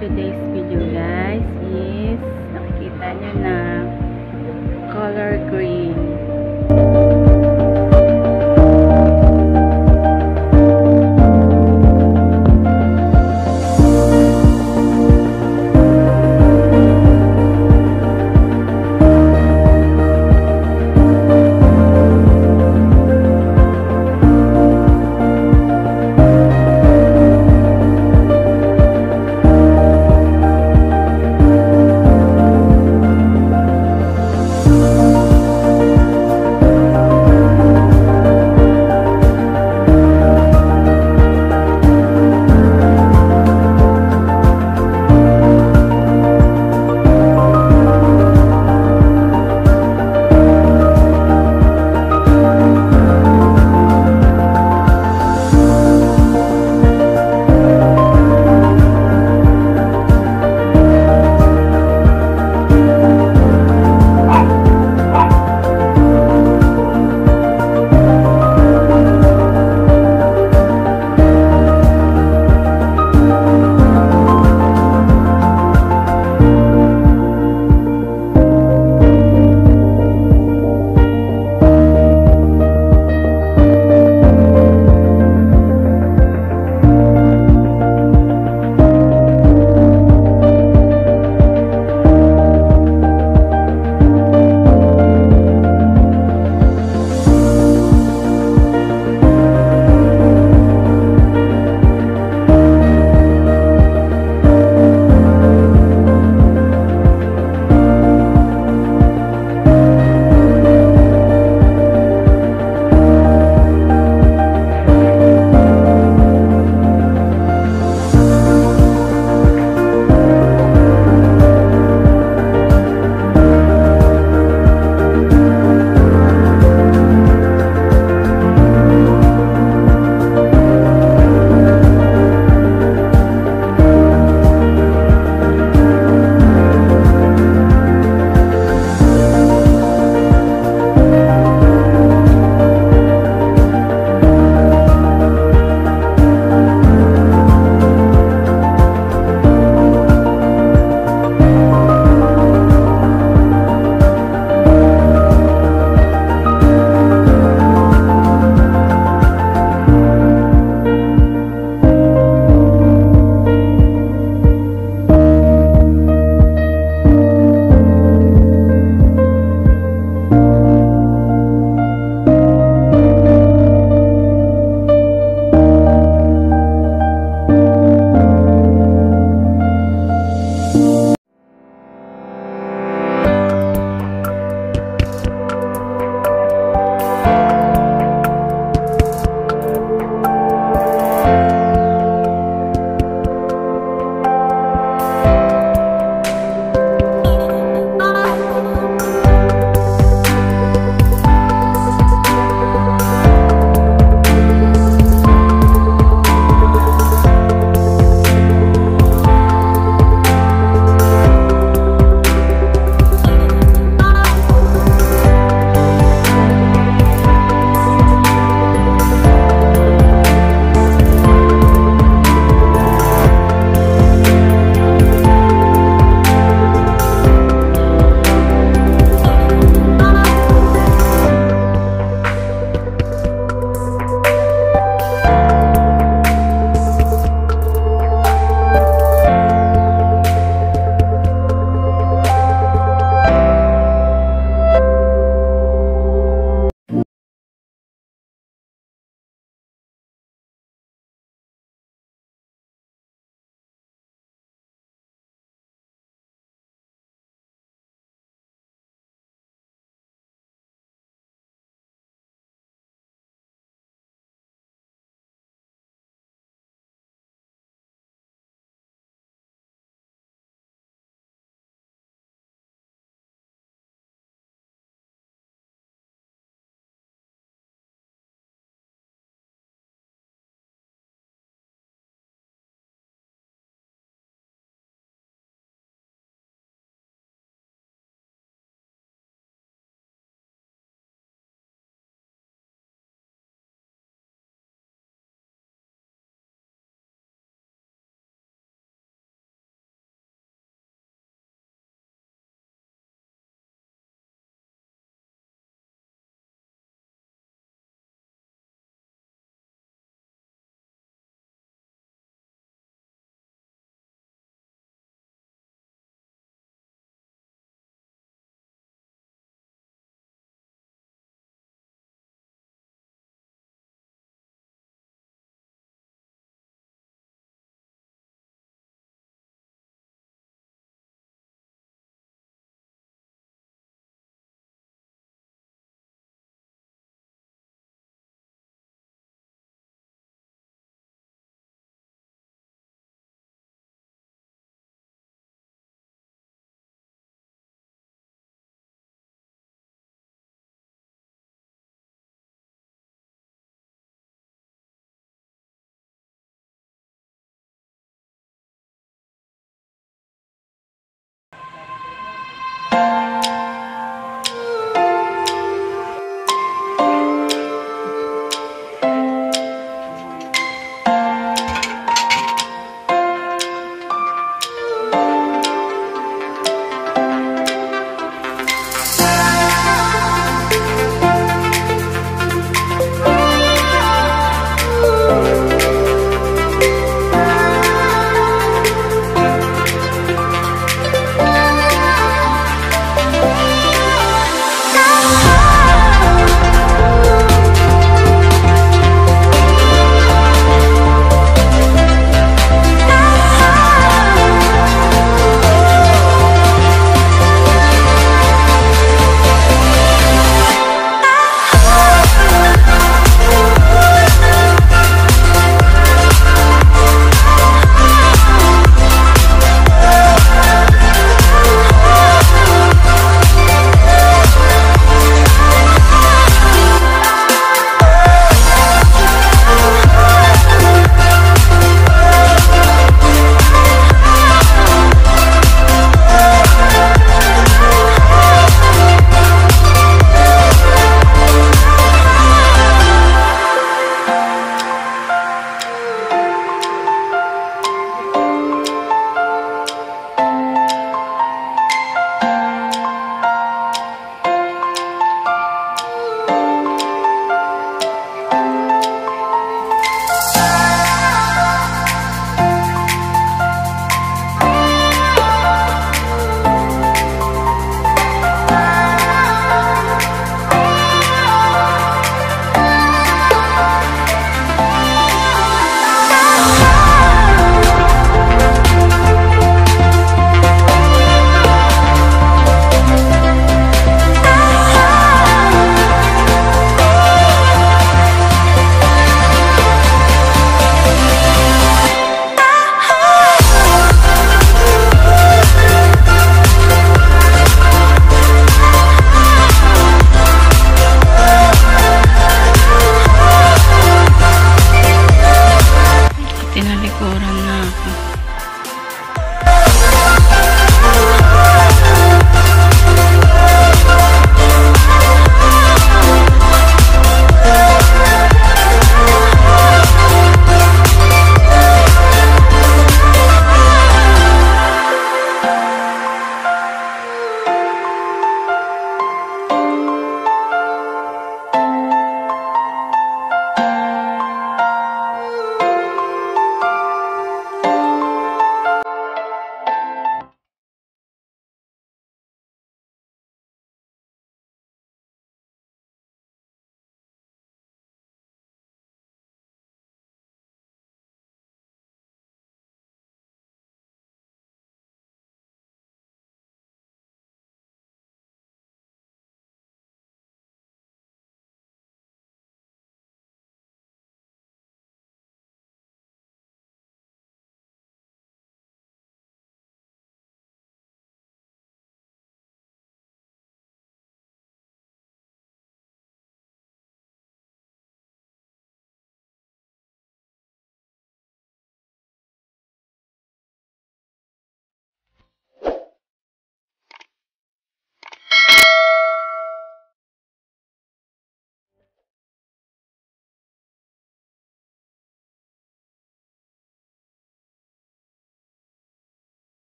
Today. today's